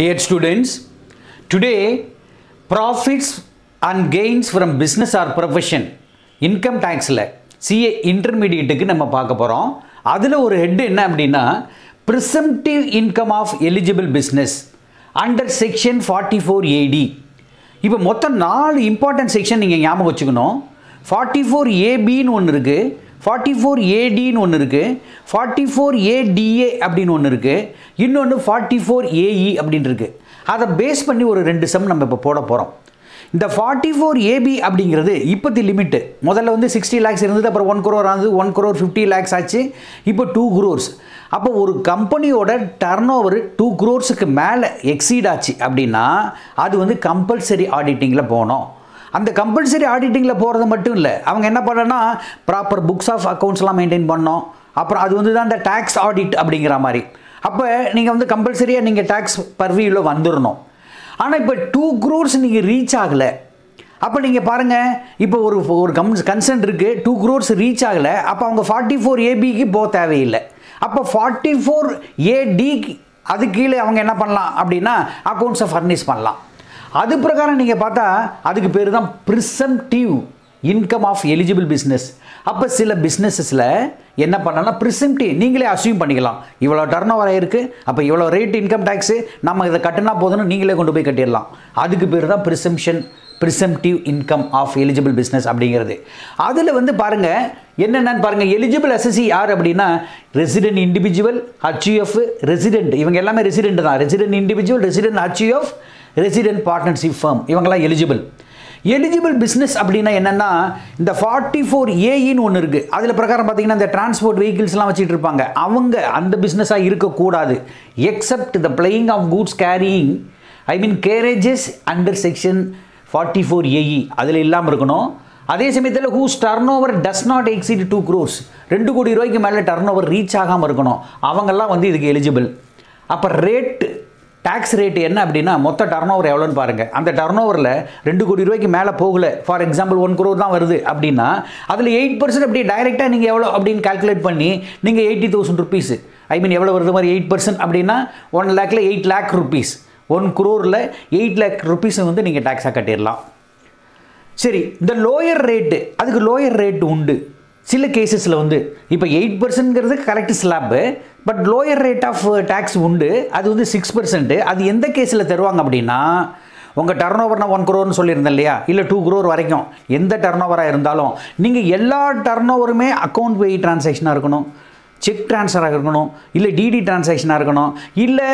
Dear students, today profits and gains from business or profession income டேக்ஸில் CA இன்டர்மீடியட்டுக்கு நம்ம பார்க்க போகிறோம் அதில் ஒரு ஹெட் என்ன அப்படின்னா presumptive income of eligible business under section forty four AD இப்போ மொத்தம் நாலு இம்பார்ட்டன்ட் செக்ஷன் நீங்கள் ஞாபகம் வச்சுக்கணும். ஃபார்ட்டி ஃபோர் ஏபின்னு ஒன்று இருக்குது ஃபார்ட்டி ஃபோர் ஏடின்னு ஒன்று இருக்குது ஃபார்ட்டி ஃபோர் ஏடிஏ அப்படின்னு ஒன்று இருக்குது இன்னொன்று ஃபார்ட்டி ஃபோர் ஏஇ அப்படின்னு இருக்குது அதை பேஸ் பண்ணி ஒரு ரெண்டு சம் நம்ம இப்போ போட போகிறோம் இந்த ஃபார்ட்டி ஃபோர் ஏபி அப்படிங்கிறது இப்போத்தி லிமிட்டு முதல்ல வந்து சிக்ஸ்டி லேக்ஸ் இருந்தது அப்புறம் ஒன் குரோர் ஆனது ஒன் குரோர் ஃபிஃப்டி லேக்ஸ் ஆச்சு. இப்போ டூ குரோர்ஸ் அப்போ ஒரு கம்பெனியோட டர்ன் ஓவர் டூ குரோர்ஸுக்கு மேலே எக்ஸீட் ஆச்சு அப்படின்னா அது வந்து கம்பல்சரி ஆடிட்டிங்கில் போகணும். அந்த கம்பல்சரி ஆடிட்டிங்கில் போகிறது மட்டும் இல்லை. அவங்க என்ன பண்ணனா ப்ராப்பர் புக்ஸ் ஆஃப் அக்கௌண்ட்ஸ்லாம் மெயின்டைன் பண்ணோம் அப்புறம் அது வந்து தான் இந்த டேக்ஸ் ஆடிட் அப்படிங்கிற மாதிரி. அப்போ நீங்கள் வந்து கம்பல்சரியாக நீங்கள் டேக்ஸ் பர்வியூவில் வந்துடணும் ஆனால் இப்போ டூ க்ரோர்ஸ் நீங்கள் ரீச் ஆகலை. அப்போ நீங்கள் பாருங்கள் இப்போ ஒரு ஒரு கம் கன்சர்ன் இருக்குது டூ க்ரோர்ஸ் ரீச் ஆகலை. அப்போ அவங்க ஃபார்ட்டி ஃபோர் ஏபிக்கு போக தேவையில்லை. அப்போ ஃபார்ட்டி ஃபோர் ஏடி அது கீழே அவங்க என்ன பண்ணலாம் அப்படின்னா அக்கௌண்ட்ஸை ஃபர்னிஷ் பண்ணலாம். அது பிரகாரம் நீங்கள் பார்த்தா அதுக்கு பேர் தான் presumptive income of eligible business அப்போ சில பிஸ்னஸஸில் என்ன பண்ணலாம் ப்ரிசம்டிவ் நீங்களே அசியூம் பண்ணிக்கலாம். இவ்வளோ டர்ன் ஓவர் ஆகிருக்கு அப்போ இவ்வளோ ரேட் இன்கம் டேக்ஸு நம்ம இதை கட்டினா போதும்னு நீங்களே கொண்டு போய் கட்டிடலாம். அதுக்கு பேர் தான் presumption presumptive income of eligible business அப்படிங்கிறது. அதில் வந்து பாருங்கள் என்னென்னு பாருங்கள் எலிஜிபிள் எஸ்எஸ்சி யார் அப்படின்னா ரெசிடென்ட் இண்டிவிஜுவல் ஹச்யூஎஃப் ரெசிடென்ட் இவங்க எல்லாமே ரெசிடென்ட் தான். Resident individual resident HUF resident partnership firm இவங்கெல்லாம் எலிஜிபிள் எலிஜிபிள் பிஸ்னஸ் அப்படின்னா என்னென்னா இந்த ஃபார்ட்டி ஃபோர் ஏஇன்னு ஒன்று இருக்குது அதில் பிரகாரம் பார்த்தீங்கன்னா இந்த டிரான்ஸ்போர்ட் வெஹிக்கிள்ஸ்லாம் வச்சுட்டு இருப்பாங்க. அவங்க அந்த பிஸ்னஸாக இருக்கக்கூடாது. Except the plying of goods carrying I mean carriages under section forty four AE அதில் இல்லாமல் இருக்கணும். அதே சமயத்தில் whose turnover does not exceed two crores ரெண்டு கோடி ரூபாய்க்கு மேலே டர்ன் ஓவர் ரீச் ஆகாமல் இருக்கணும். அவங்கெல்லாம் வந்து இதுக்கு எலிஜிபிள் அப்போ ரேட்டு டேக்ஸ் ரேட் என்ன அப்படின்னா மொத்த டர்ன் ஓவர் எவ்வளோன்னு பாருங்கள் அந்த டர்ன் ஓவரில் ரெண்டு கோடி ரூபாய்க்கு மேலே போகல. ஃபார் எக்ஸாம்பிள் ஒன் குரோர் தான் வருது அப்படின்னா அதில் எயிட் பர்சன்ட் அப்படி டைரெக்டாக நீங்கள் எவ்வளோ அப்படின்னு கால்குலேட் பண்ணி நீங்கள் eighty thousand rupees I mean எவ்வளோ வருது மாதிரி எயிட் பர்சன்ட் அப்படின்னா ஒன் லேக்கில் எயிட் லேக் ருபீஸ் ஒன் குரோரில் எயிட் லேக் ருபீஸை வந்து நீங்கள் டேக்ஸாக கட்டிடலாம். சரி இந்த லோயர் ரேட்டு அதுக்கு லோயர் ரேட்டு உண்டு. சில கேசஸில் வந்து இப்போ eight பர்சன்ட்ங்கிறது correct slab but lower rate of tax உண்டு. அது வந்து சிக்ஸ் பர்சன்ட்டு அது எந்த கேஸில் தருவாங்க அப்படின்னா உங்கள் டர்ன் ஓவர் நான் ஒன் குரோர்னு சொல்லியிருந்தேன் இல்லையா? இல்லை டூ குரோர் வரைக்கும். எந்த டர்ன் ஓவராக இருந்தாலும் நீங்கள் எல்லா டர்ன் ஓவருமே அக்கௌண்ட் பே டிரான்சாக்ஷனாக இருக்கணும். செக் ட்ரான்ஸ்ஃபராக இருக்கணும். இல்லை டிடி டிரான்சாக்ஷனாக இருக்கணும். இல்லை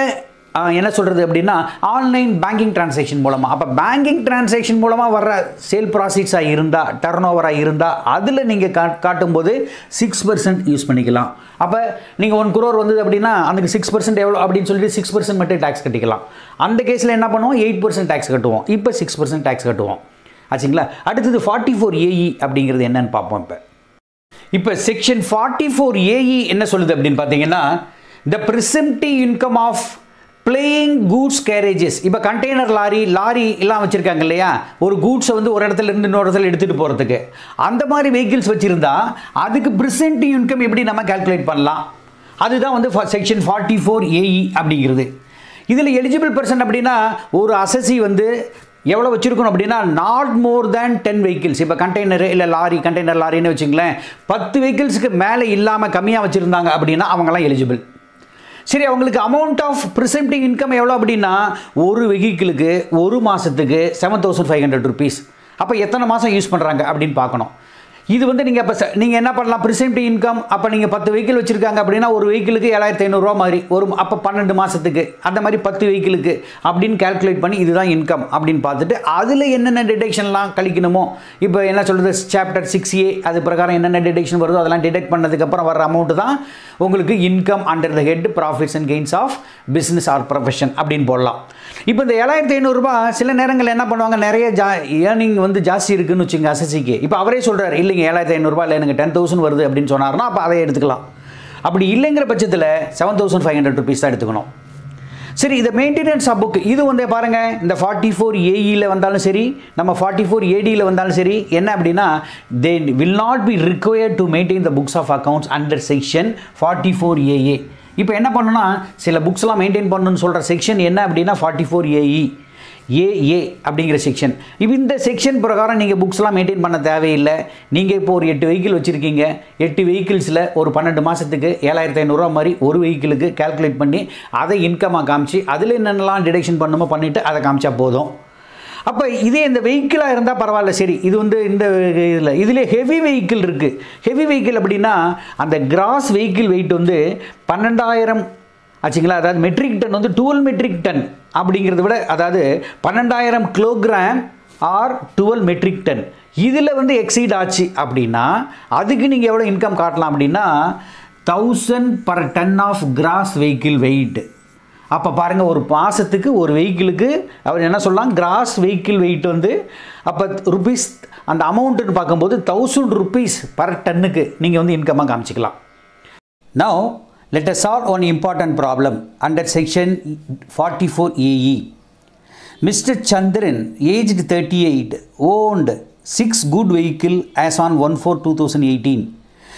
என்ன சொல்கிறது அப்படின்னா ஆன்லைன் பேங்கிங் டிரான்சாக்ஷன் மூலமாக அப்போ பேங்கிங் டிரான்சாக்ஷன் மூலமாக வர்ற சேல் ப்ராசீட்ஸாக இருந்தால் டர்ன் ஓவராக இருந்தால் அதில் நீங்கள் கா காட்டும்போது சிக்ஸ் பர்சன்ட் யூஸ் பண்ணிக்கலாம். அப்போ நீங்கள் ஒன் குரோர் வந்தது அப்படின்னா அதுக்கு சிக்ஸ் பர்சன்ட் எவ்வளோ அப்படின்னு சொல்லிட்டு சிக்ஸ் பர்சன்ட் மட்டும் டேக்ஸ் கட்டிக்கலாம். அந்த கேஸில் என்ன பண்ணுவோம்? எயிட் பர்சன்ட் டேக்ஸ் கட்டுவோம். இப்போ சிக்ஸ் பர்சன்ட் டேக்ஸ் கட்டுவோம். ஆச்சுங்களா? அடுத்தது ஃபார்ட்டி ஃபோர் ஏஇ அப்படிங்கிறது என்னன்னு பார்ப்போம் இப்போ. இப்போ செக்ஷன் ஃபார்ட்டி ஃபோர் ஏஇ என்ன சொல்லுது அப்படின்னு பார்த்தீங்கன்னா the presumptive income of playing goods carriages இப்போ கண்டெய்னர் லாரி லாரி எல்லாம் வச்சுருக்காங்க இல்லையா? ஒரு கூட்ஸை வந்து ஒரு இடத்துல இருந்து இன்னொரு இடத்துல எடுத்துகிட்டு போகிறதுக்கு அந்த மாதிரி வெஹிக்கிள்ஸ் வச்சுருந்தா அதுக்கு ப்ரிசன்டிவ் இன்கம் எப்படி நம்ம கால்குலேட் பண்ணலாம்? அதுதான் வந்து செக்ஷன் ஃபார்ட்டி ஃபோர் ஏஇ அப்படிங்கிறது. இதில் எலிஜிபிள் பர்சன் அப்படின்னா ஒரு அசசி வந்து எவ்வளோ வச்சுருக்கணும் அப்படின்னா not more than ten vehicles இப்போ கண்டெய்னர் இல்லை லாரி கண்டெய்னர் லாரின்னு வச்சுங்களேன் பத்து வெஹிக்கிள்ஸுக்கு மேலே இல்லாமல் கம்மியாக வச்சுருந்தாங்க அப்படின்னா அவங்களாம் எலிஜிபிள் சரி அவங்களுக்கு அமௌண்ட் ஆஃப் ப்ரிசென்டிங் இன்கம் எவ்வளோ அப்படின்னா ஒரு வெஹிக்கிளுக்கு ஒரு மாதத்துக்கு seven thousand five hundred rupees அப்போ எத்தனை மாதம் யூஸ் பண்ணுறாங்க அப்படின்னு பார்க்கணும். இது வந்து நீங்கள் இப்போ நீங்கள் என்ன பண்ணலாம்? ப்ரிசென்ட் இன்கம் அப்போ நீங்கள் பத்து வெஹிக்கிள் வச்சுருக்காங்க அப்படின்னா ஒரு வெஹிக்கிளுக்கு ஏழாயிரத்தி ஐநூறுரூவா மாதிரி. ஒரு அப்போ பன்னெண்டு மாதத்துக்கு அந்த மாதிரி பத்து வெஹிக்கிளுக்கு அப்படின்னு கேல்குலேட் பண்ணி இதுதான் இன்கம் அப்படின்னு பார்த்துட்டு அதில் என்னென்ன டிடெக்ஷன்லாம் கழிக்கணுமோ இப்போ என்ன சொல்கிறது சாப்டர் சிக்ஸ் ஏ அது பிரகாரம் என்னென்ன டிடெக்ஷன் வருதோ அதெல்லாம் டிடெக்ட் பண்ணதுக்கப்புறம் வர அமௌண்ட்டு தான் உங்களுக்கு income under the head profits and gains of business or profession அப்படின்னு போடலாம். இப்போ இந்த ஏழாயிரத்தி ஐநூறுரூபா சில நேரங்களில் என்ன பண்ணுவாங்க? நிறைய ஜா ஏர்னிங் வந்து ஜாஸ்தி இருக்குன்னு வச்சுங்க அசசிக்கு இப்போ அவரே சொல்கிறார் இல்லை இல்லைங்க ஏழாயிரத்தி ஐநூறுரூவா இல்லை எனக்கு டென் தௌசண்ட் வருது அப்படின்னு சொன்னார்னா அப்போ அதை எடுத்துக்கலாம். அப்படி இல்லைங்கிற பட்சத்தில் seven thousand five hundred rupees தான் எடுத்துக்கணும். சரி இந்த மெயின்டெனன்ஸ் ஆஃப் புக் இது வந்து பாருங்கள் இந்த ஃபார்ட்டி ஃபோர் ஏஇயில் வந்தாலும் சரி நம்ம ஃபார்ட்டி ஃபோர் ஏடியில் வந்தாலும் சரி என்ன அப்படின்னா they will not be required to maintain the books of accounts under section forty four AA இப்போ என்ன பண்ணணும்னா சில புக்ஸ்லாம் மெயின்டைன் பண்ணணும்னு சொல்கிற செக்ஷன் என்ன அப்படின்னா ஃபார்ட்டி ஃபோர் ஏஇ ஏஏ அப்படிங்கிற செக்ஷன் இப்போ இந்த செக்ஷன் பிரகாரம் நீங்கள் புக்ஸ்லாம் மெயின்டைன் பண்ண தேவையில்லை. நீங்கள் இப்போ ஒரு எட்டு வெஹிக்கிள் வச்சுருக்கீங்க. எட்டு வெஹிக்கிள்ஸில் ஒரு பன்னெண்டு மாதத்துக்கு ஏழாயிரத்தி ஐநூறுரூவா மாதிரி ஒரு வெஹிக்கிளுக்கு கால்குலேட் பண்ணி அதை இன்கமாக காமிச்சு அதில் என்னென்னலாம் டிடெக்ஷன் பண்ணுமோ பண்ணிவிட்டு அதை காமிச்சா போதும். அப்போ இதே இந்த வெஹிக்கிளாக இருந்தால் பரவாயில்ல. சரி இது வந்து இந்த இதில் இதில் ஹெவி வெஹிக்கிள் இருக்குது ஹெவி வெஹிக்கிள் அப்படின்னா அந்த கிராஸ் வெஹிக்கிள் வெயிட் வந்து பன்னெண்டாயிரம் ஆச்சுங்களா? அதாவது மெட்ரிக் டன் வந்து டுவெல் மெட்ரிக் டன் அப்படிங்கிறத விட அதாவது பன்னெண்டாயிரம் kilogram or twelve metric ton இதில் வந்து எக்ஸீட் ஆச்சு அப்படின்னா அதுக்கு நீங்கள் எவ்வளோ இன்கம் காட்டலாம் அப்படின்னா thousand per ton of gross vehicle weight அப்போ பாருங்கள் ஒரு மாதத்துக்கு ஒரு வெஹிக்கிளுக்கு அவர் என்ன சொல்லலாம்? கிராஸ் வெஹிக்கிள் வெயிட் வந்து அப்போ ருபீஸ் அந்த அமௌண்ட்டுன்னு பார்க்கும்போது தௌசண்ட் ருபீஸ் பர் டன்னுக்கு நீங்கள் வந்து இன்கமாக காமிச்சிக்கலாம். No let us solve one important problem under section 44 AE. Mr. Chandran, aged 38, owned six good vehicles as on 1-4-2018.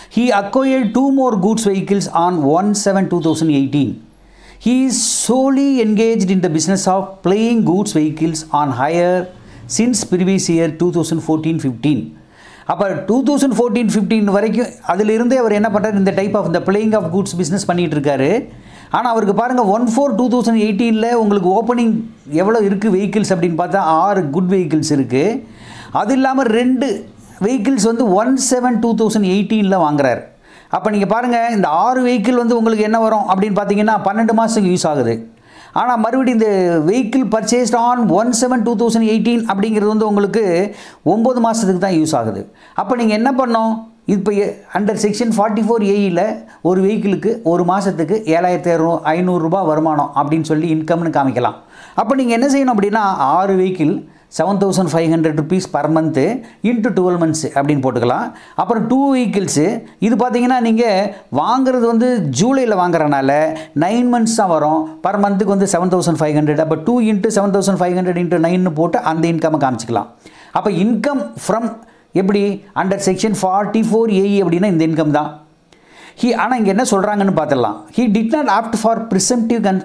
He acquired two more goods vehicles on 1-7-2018. He is solely engaged in the business of playing goods vehicles on hire since previous year 2014-15. அப்போ two thousand fourteen fifteen வரைக்கும் அதிலிருந்தே அவர் என்ன பண்ணுறாரு இந்த type of இந்த plying of goods business பண்ணிகிட்டு இருக்காரு. ஆனால் அவருக்கு பாருங்கள் ஒன் ஃபோர் டூ தௌசண்ட் எயிட்டீனில் உங்களுக்கு ஓப்பனிங் எவ்வளோ இருக்குது வெஹிக்கிள்ஸ் அப்படின்னு பார்த்தா ஆறு குட் வெஹிக்கிள்ஸ் இருக்குது அது இல்லாமல் ரெண்டு வெஹிக்கிள்ஸ் வந்து ஒன் செவன் டூ தௌசண்ட் எயிட்டீனில் வாங்குறாரு. அப்போ நீங்கள் பாருங்கள் இந்த ஆறு வெஹிக்கிள் வந்து உங்களுக்கு என்ன வரும் அப்படின்னு பார்த்தீங்கன்னா பன்னெண்டு மாதத்துக்கு யூஸ் ஆகுது. ஆனால் மறுபடியும் இந்த vehicle purchased on one seven two thousand eighteen அப்படிங்கிறது வந்து உங்களுக்கு ஒம்பது மாதத்துக்கு தான் யூஸ் ஆகுது. அப்போ நீங்கள் என்ன பண்ணோம்? இப்போ அண்டர் செக்ஷன் ஃபார்ட்டி ஃபோர் ஏயில் ஒரு வெஹிக்கிளுக்கு ஒரு மாதத்துக்கு ஏழாயிரத்தி ஐநூறு ஐநூறுரூபா வருமானம் அப்படின்னு சொல்லி இன்கம்னு காமிக்கலாம். அப்போ நீங்கள் என்ன செய்யணும் அப்படின்னா ஆறு vehicle seven thousand five hundred rupees per month into twelve months அப்படின்னு போட்டுக்கலாம். அப்புறம் டூ வெஹிக்கிள்ஸு இது பார்த்தீங்கன்னா நீங்கள் வாங்குறது வந்து ஜூலையில் வாங்குறனால நைன் மந்த்ஸ் தான் வரும். பர் மந்த்துக்கு வந்து செவன் தௌசண்ட் ஃபைவ் ஹண்ட்ரட் அப்போ two into seven thousand five hundred into நைன்னு போட்டு அந்த இன்கம்மை காமிச்சிக்கலாம். அப்போ இன்கம் ஃப்ரம் எப்படி? Under section forty four AE அப்படின்னா இந்த இன்கம் தான். ஹி ஆனால் இங்கே என்ன சொல்கிறாங்கன்னு பார்த்துடலாம் he did not opt for presumptive gun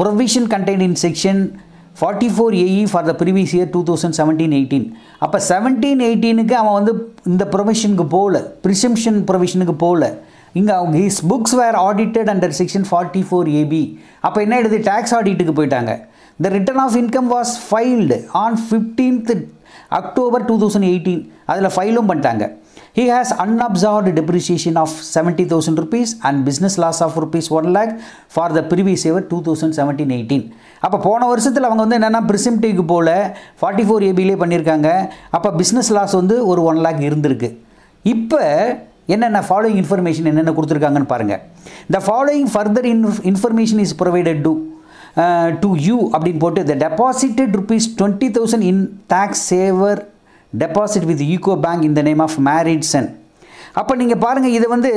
provision contain in section forty four AE for the previous year two thousand seventeen eighteen அப்போ செவன்டீன் எயிட்டீனுக்கு அவன் வந்து இந்த ப்ரொவிஷனுக்கு போகல ப்ரிசம்ஷன் ப்ரொவிஷனுக்கு போகல இங்கே அவங்க his books were audited under section forty four AB அப்போ என்ன எடுத்து டேக்ஸ் ஆடிட்டுக்கு போயிட்டாங்க. The return of income was filed on fifteenth October two thousand eighteen அதில் ஃபைலும் பண்ணிட்டாங்க. He has unobserved depreciation of 70000 rupees and business loss of rupees 1 lakh for the previous year 2017 18 அப்போ போன வருஷத்தில் அவங்க வந்து என்னென்னா பிரிசிம்டிக்கு போல் ஃபார்ட்டி ஃபோர் ஏபிலே பண்ணியிருக்காங்க அப்போ பிஸ்னஸ் லாஸ் வந்து ஒரு ஒன் லேக் இருந்திருக்கு. இப்போ என்னென்ன ஃபாலோயிங் இன்ஃபர்மேஷன் என்னென்ன கொடுத்துருக்காங்கன்னு பாருங்கள் the following further in information is provided to to you அப்படின்னு போட்டு the deposited rupees twenty thousand in tax saver deposit with UCO bank இந்த நேம் ஆஃப் மேரிட் சன் அப்போ நீங்கள் பாருங்கள் இதை வந்து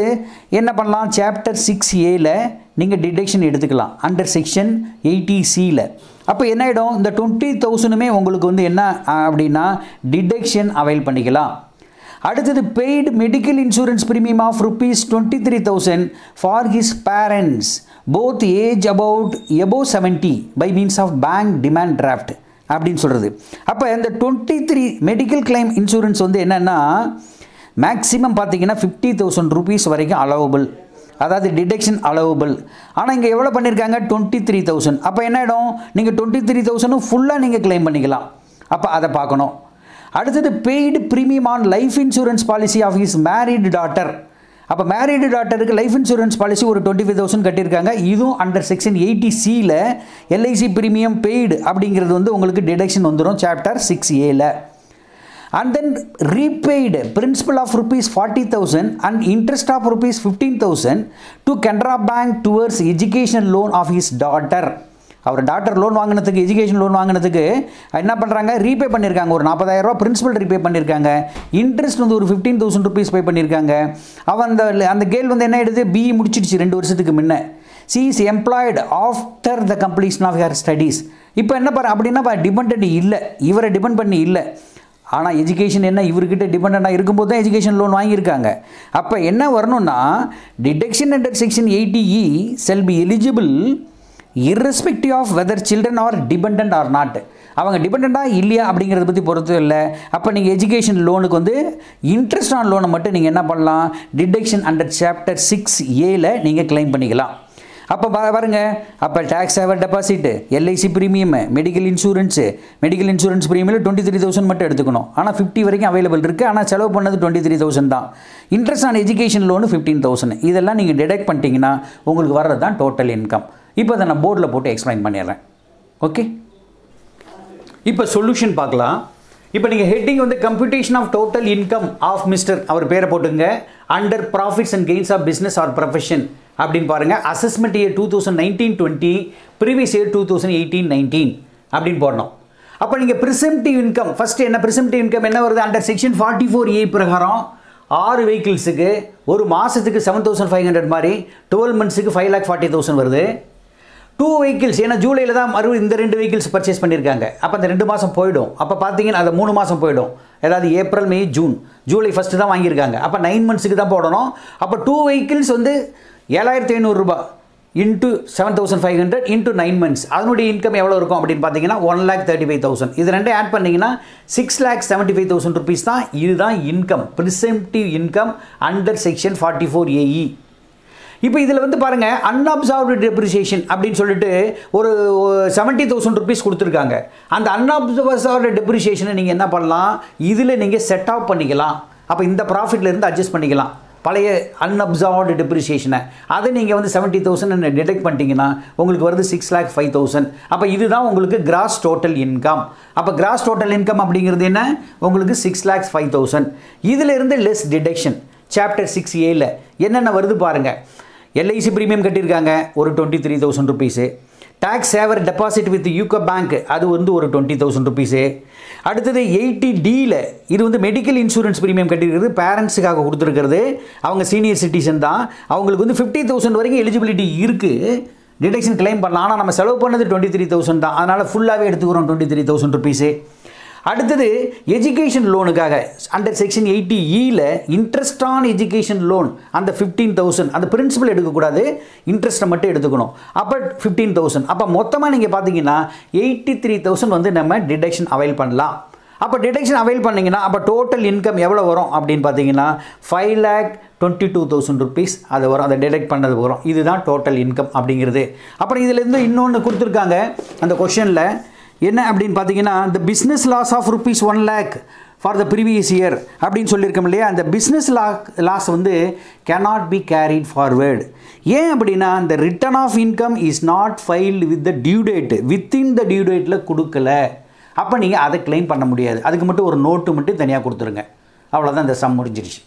என்ன பண்ணலாம்? சாப்டர் சிக்ஸ் ஏயில் நீங்கள் டிடெக்ஷன் எடுத்துக்கலாம். அண்டர் செக்ஷன் எயிட்டி சியில் அப்போ என்ன ஆகிடும் இந்த டுவெண்ட்டி தௌசண்டுமே உங்களுக்கு வந்து என்ன அப்படின்னா டிடெக்ஷன் அவைல் பண்ணிக்கலாம். அடுத்தது paid medical insurance premium of rupees twenty three thousand for his parents both age about above seventy by means of bank demand draft அப்படின்னு சொல்கிறது அப்போ இந்த twenty three medical claim insurance வந்து என்னென்னா மேக்ஸிமம் பார்த்தீங்கன்னா fifty thousand rupees வரைக்கும் allowable அதாவது deduction allowable ஆனால் இங்கே எவ்வளோ பண்ணியிருக்காங்க டுவெண்ட்டி த்ரீ தௌசண்ட் அப்போ என்ன ஆகிடும் நீங்கள் டுவெண்ட்டி த்ரீ தௌசண்டும் ஃபுல்லாக நீங்கள் கிளைம் பண்ணிக்கலாம். அப்போ அதை பார்க்கணும். அடுத்தது paid premium on life insurance policy of his married daughter அப்போ மேரீடு டாட்டருக்கு லைஃப் இன்சூரன்ஸ் பாலிசி ஒரு டுவெண்ட்டி ஃபைவ் தௌசண்ட் கட்டியிருக்காங்க. இதுவும் அண்டர் செக்ஷன் எயிட்டி சியில் எல்ஐசி ப்ரீமியம் பெய்டு அப்படிங்கிறது வந்து உங்களுக்கு டிடக்ஷன் வந்துடும் சாப்டர் சிக்ஸ் ஏல and then repaid principal of rupees forty thousand and interest of rupees fifteen thousand to Canara bank towards education loan of his daughter our doctor loan வாங்கினதுக்கு education loan வாங்கினதுக்கு என்ன பண்ணுறாங்க repay பண்ணியிருக்காங்க ஒரு நாற்பதாயிரரூபா principal repay பண்ணியிருக்காங்க interest வந்து ஒரு ஃபிஃப்டீன் தௌசண்ட் ருபீஸ் பே பண்ணியிருக்காங்க அவன் அந்த அந்த கேள் வந்து என்ன எடுத்து பிஇ முடிச்சிடுச்சு ரெண்டு வருஷத்துக்கு முன்ன. She is employed after the completion of her studies இப்போ என்ன பாரு அப்படின்னா டிபெண்ட் இல்லை. இவரை டிபெண்ட் பண்ணி இல்லை. ஆனால் எஜுகேஷன் என்ன? இவர்கிட்ட டிபெண்டாக இருக்கும்போது தான் எஜுகேஷன் லோன் வாங்கியிருக்காங்க. அப்போ என்ன வரணும்னா deduction under section eighty E shall be eligible irrespective of whether children are depend or not அவங்க டிபெண்ட்டாக இல்லையா அப்படிங்கிறத பற்றி பொறுத்து இல்லை. அப்போ நீங்கள் எஜுகேஷன் லோனுக்கு வந்து இன்ட்ரெஸ்ட் ஆன் லோனை மட்டும் நீங்கள் என்ன பண்ணலாம்? டிடெக்ஷன் அண்டர் சாப்டர் சிக்ஸ் ஏல நீங்கள் கிளைம் பண்ணிக்கலாம். அப்போ பாருங்க. அப்போ tax saver deposit LIC premium medical insurance medical insurance premium twenty three thousand மட்டும் எடுத்துக்கணும். ஆனால் ஃபிஃப்டி வரைக்கும் அவைலபிள் இருக்குது ஆனால் செலவு பண்ணது டுவெண்ட்டி த்ரீ தௌசண்ட் தான். Interest on education loan fifteen thousand இதெல்லாம் நீங்கள் டிடெக்ட் பண்ணிட்டீங்கன்னா உங்களுக்கு வர்றது தான் டோட்டல் இன்கம் இப்போ அதை நான் போர்டில் போட்டு எக்ஸ்பிளைன் பண்ணிடுறேன். ஓகே இப்போ சொல்யூஷன் பார்க்கலாம். இப்போ நீங்கள் ஹெட்டிங் வந்து computation of total income of mister அவர் பேரை போட்டுங்க. Under profits and gains of business or profession அப்படின்னு பாருங்கள் assessment year two thousand nineteen twenty previous year two thousand eighteen nineteen அப்படின்னு போடணும். அப்போ நீங்கள் ப்ரிசம்டிவ் இன்கம் ஃபஸ்ட்டு என்ன ப்ரிசம்டிவ் இன்கம் என்ன வருது? Under section forty four A பிரகாரம் ஆறு வெஹிக்கிள்ஸுக்கு ஒரு மாதத்துக்கு செவன் தௌசண்ட் ஃபைவ் ஹண்ட்ரட் மாதிரி டுவெல் மந்த்ஸுக்கு ஃபைவ் லேக் ஃபார்ட்டி தௌசண்ட் வருது. டூ வெஹிக்கிள்ஸ் ஏன்னா ஜூலையில் தான் மறு இந்த ரெண்டு வெஹிக்கிள்ஸ் பர்ச்சேஸ் பண்ணியிருக்காங்க அப்போ அந்த ரெண்டு மாதம் போயிடும். அப்போ பார்த்தீங்கன்னா அது மூணு மாதம் போயிடும். ஏதாவது April May June July first தான் வாங்கியிருக்காங்க. அப்போ நைன் மந்த்ஸுக்கு தான் போடணும். அப்போ டூ வெஹிக்கிள்ஸ் வந்து ஏழாயிரத்தி ஐநூறுரூபா into seven thousand five hundred into nine months அதனுடைய இன்கம் எவ்வளோ இருக்கும் அப்படின்னு பார்த்தீங்கன்னா one lakh thirty five thousand இது ரெண்டும் ஆட் பண்ணிங்கன்னா six lakh seventy five thousand rupees தான். இதுதான் income presumptive income under section forty four AE இப்போ இதில் வந்து பாருங்கள் அன்அப்சார்வ்டு டெப்ரிசியேஷன் அப்படின்னு சொல்லிட்டு ஒரு செவன்ட்டி தௌசண்ட் ருபீஸ் கொடுத்துருக்காங்க. அந்த அன்அப்சார்ப்டு டெப்ரிசியேஷனை நீங்கள் என்ன பண்ணலாம்? இதில் நீங்கள் செட் ஆஃப் பண்ணிக்கலாம். அப்போ இந்த ப்ராஃபிட்லேருந்து அட்ஜஸ்ட் பண்ணிக்கலாம். பழைய அன்அப்சார்வ்டு டெப்ரிசியேஷனை அதை நீங்கள் வந்து செவன்ட்டி தௌசண்ட் டிடெக்ட் பண்ணிட்டீங்கன்னா உங்களுக்கு வருது சிக்ஸ் லேக் ஃபைவ் தௌசண்ட் அப்போ இதுதான் உங்களுக்கு கிராஸ் டோட்டல் இன்கம் அப்போ கிராஸ் டோட்டல் இன்கம் அப்படிங்கிறது என்ன? உங்களுக்கு சிக்ஸ் லேக்ஸ் ஃபைவ் தௌசண்ட் இதிலிருந்து லெஸ் டிடெக்ஷன் சாப்டர் சிக்ஸ் ஏல என்னென்ன வருது பாருங்கள் எல்ஐசி ப்ரீமியம் கட்டியிருக்காங்க. ஒரு twenty three thousand rupees tax saver deposit with UCO bank அது வந்து ஒரு டுவெண்ட்டி தௌசண்ட் ருபீஸு அடுத்தது எயிட்டி டியில் இது வந்து மெடிக்கல் இன்சூரன்ஸ் ப்ரீமியம் கட்டியிருக்கிறது பேரண்ட்ஸுக்காக கொடுத்துருக்கிறது. அவங்க சீனியர் சிட்டிசன் தான். அவங்களுக்கு வந்து ஃபிஃப்டி தௌசண்ட் வரைக்கும் எலிஜிபிலிட்டி இருக்குது டிடெக்ஷன் கிளைம் பண்ணலாம். ஆனால் நம்ம செலவு பண்ணது டுவெண்ட்டி த்ரீ தௌசண்ட் தான். அதனால் ஃபுல்லாகவே எடுத்துக்கிறோம் டுவெண்ட்டி த்ரீ தௌசண்ட் ருபீஸு அடுத்தது எஜுகேஷன் லோனுக்காக அண்டர் செக்ஷன் எயிட்டி இயில் இன்ட்ரெஸ்ட் ஆன் எஜுகேஷன் லோன் அந்த ஃபிஃப்டீன் தௌசண்ட் அந்த பிரின்சிபல் எடுக்கக்கூடாது இன்ட்ரெஸ்ட்டை மட்டும் எடுத்துக்கணும். அப்போ ஃபிஃப்டீன் தௌசண்ட் அப்போ மொத்தமாக நீங்கள் பார்த்தீங்கன்னா எயிட்டி த்ரீ தௌசண்ட் வந்து நம்ம டிடெக்ஷன் அவைல் பண்ணலாம். அப்போ டிடெக்ஷன் அவைல் பண்ணிங்கன்னா அப்போ டோட்டல் இன்கம் எவ்வளோ வரும் அப்படின்னு பார்த்தீங்கன்னா five lakh twenty two thousand rupees அது வரும். அதை டிடெக்ட் பண்ணது வரும். இதுதான் டோட்டல் இன்கம் அப்படிங்கிறது. அப்புறம் இதுலேருந்து இன்னொன்று கொடுத்துருக்காங்க. அந்த கொஷனில் என்ன அப்படின்னு பார்த்தீங்கன்னா இந்த business loss of rupees one lakh for the previous year அப்படின்னு சொல்லியிருக்கோம் இல்லையா? அந்த பிஸ்னஸ் லா லாஸ் வந்து கேனாட் பி கேரிட் ஃபார்வேர்டு ஏன் அப்படின்னா இந்த return of income is not filed with the due date within the due டேட்டில் கொடுக்கல. அப்போ நீங்கள் அதை கிளைம் பண்ண முடியாது. அதுக்கு மட்டும் ஒரு நோட்டு மட்டும் தனியாக கொடுத்துருங்க. அவ்வளோதான் இந்த சம் முடிஞ்சிருச்சு.